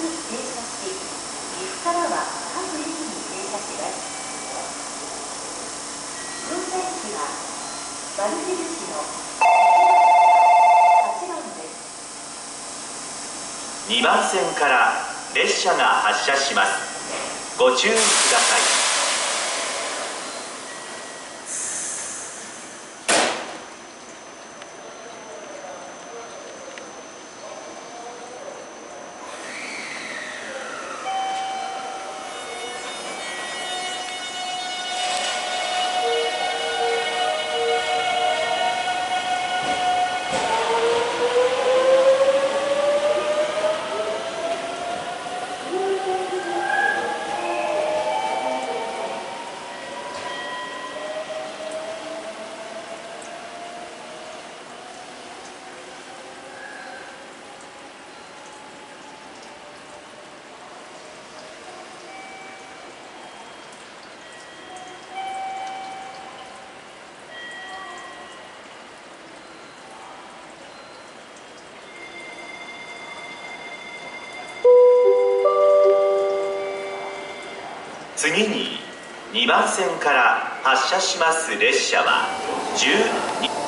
に停車し岐阜からは各駅に停車しますは丸印の8番です2番線から列車が発車します。ご注意ください。次に2番線から発車します列車は12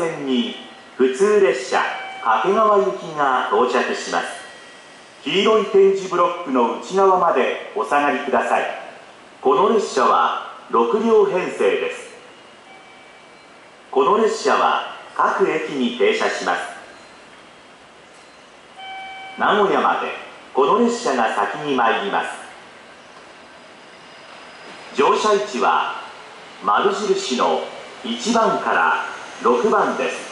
線に普通列車掛川行きが到着します。黄色い点字ブロックの内側までお下がりください。この列車は6両編成です。この列車は各駅に停車します。名古屋までこの列車が先に参ります。乗車位置は丸印の1番から6番です。